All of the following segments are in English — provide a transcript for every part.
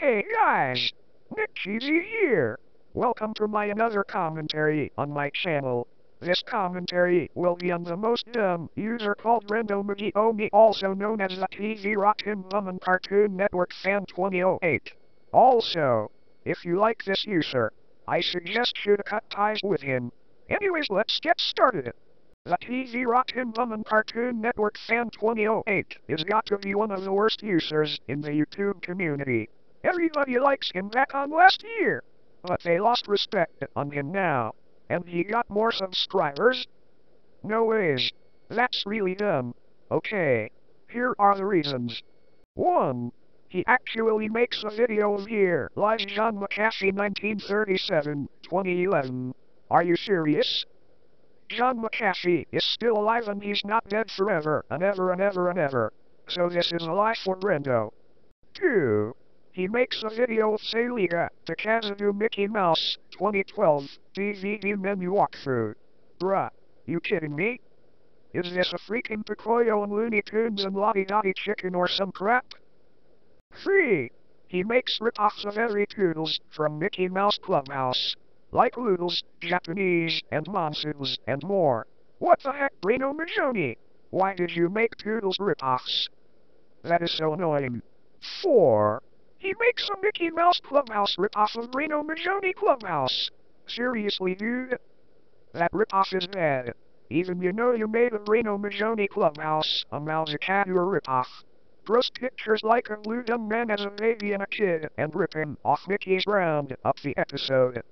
Hey guys, Nick here. Welcome to my another commentary on my channel. This commentary will be on the most dumb user called Rendo Magiomi, also known as the TV Rá Tim Bum Cartoon Network Fan 2008. Also, if you like this user, I suggest you to cut ties with him. Anyways, let's get started. The TV Rá Tim Bum Cartoon Network Fan 2008 is got to be one of the worst users in the YouTube community. Everybody likes him back on last year, but they lost respect on him now, and he got more subscribers. No ways. That's really dumb. Okay, here are the reasons. 1. He actually makes a video of here, live John McAfee 1937, 2011. Are you serious? John McAfee is still alive and he's not dead forever and ever and ever and ever. So this is a lie for Brendo. 2. He makes a video of Saliga, the Kazoo Mickey Mouse, 2012, DVD menu walkthrough. Bruh, you kidding me? Is this a freaking Pocoyo and Looney Tunes and Lottie Dottie Chicken or some crap? 3. He makes rip-offs of every Toodles from Mickey Mouse Clubhouse. Like Loodles, Japanese, and Monsoons, and more. What the heck, Bruno Majoni? Why did you make Toodles rip-offs? That is so annoying. 4. He makes a Mickey Mouse Clubhouse rip-off of Reno Majoni Clubhouse. Seriously, dude? That rip-off is bad. Even you know you made a Reno Majoni Clubhouse, a Mousecador rip-off. Gross pictures like a blue dumb man as a baby and a kid, and ripping off Mickey's round up the episode.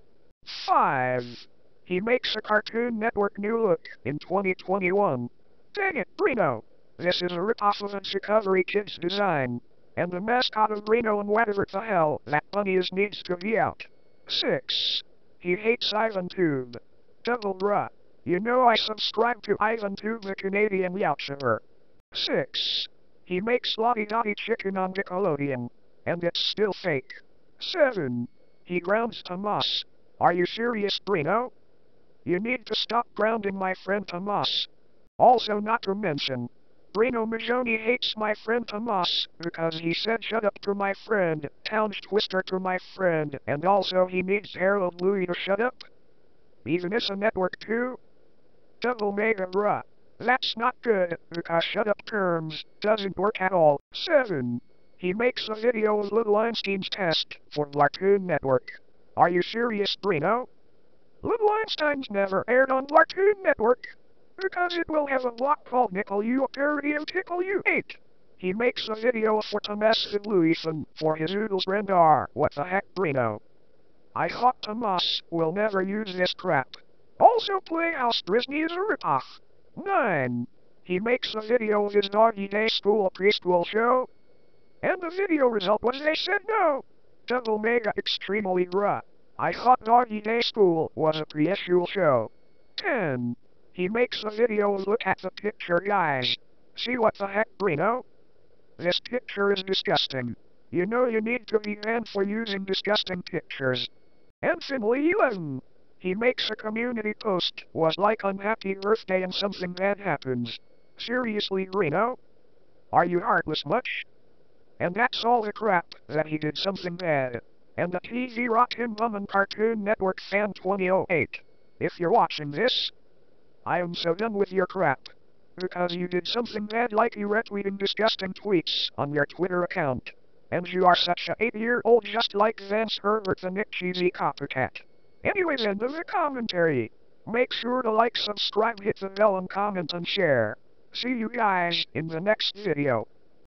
5. He makes a Cartoon Network new look in 2021. Dang it, Reno! This is a rip-off of a Discovery Kids design. And the mascot of Reno and whatever the hell that bunny is needs to be out. 6. He hates Ivan Tube. Double bruh. You know I subscribe to Ivan Tube the Canadian YouTuber. 6. He makes Lottie Dottie Chicken on Nickelodeon. And it's still fake. 7. He grounds Tomas. Are you serious, Brino? You need to stop grounding my friend Tomas. Also not to mention, Brino Majoni hates my friend Tomas because he said shut up to my friend, Towns Twister to my friend, and also he needs Harold Louis to shut up. Even this a network too? Double mega bruh. That's not good, because shut up terms doesn't work at all. 7. He makes a video of Little Einstein's test for Lartoon Network. Are you serious, Brino? Little Einstein's never aired on Lartoon Network. Because it will have a block called Nickel You parody of Tickle U 8. He makes a video for Tomas Louison for his oodles R. What the heck, Brino? I thought Tomas will never use this crap. Also Playhouse Disney is a ripoff. 9. He makes a video of his Doggy Day School preschool show. And the video result was they said no. Double mega extremely bruh. I thought Doggy Day School was a preschool show. 10. He makes a video look at the picture guys. See what the heck Brino? This picture is disgusting. You know you need to be banned for using disgusting pictures. And finally 11. He makes a community post, was like unhappy birthday and something bad happens. Seriously Reno? Are you heartless much? And that's all the crap that he did something bad. And the TV Rá Tim Bum Cartoon Network Fan 2008. If you're watching this, I am so done with your crap. Because you did something bad like you retweeting disgusting tweets on your Twitter account. And you are such a 8-year-old just like Vance Herbert the Nick Cheezy copycat. Anyways, end of the commentary. Make sure to like, subscribe, hit the bell and comment and share. See you guys in the next video.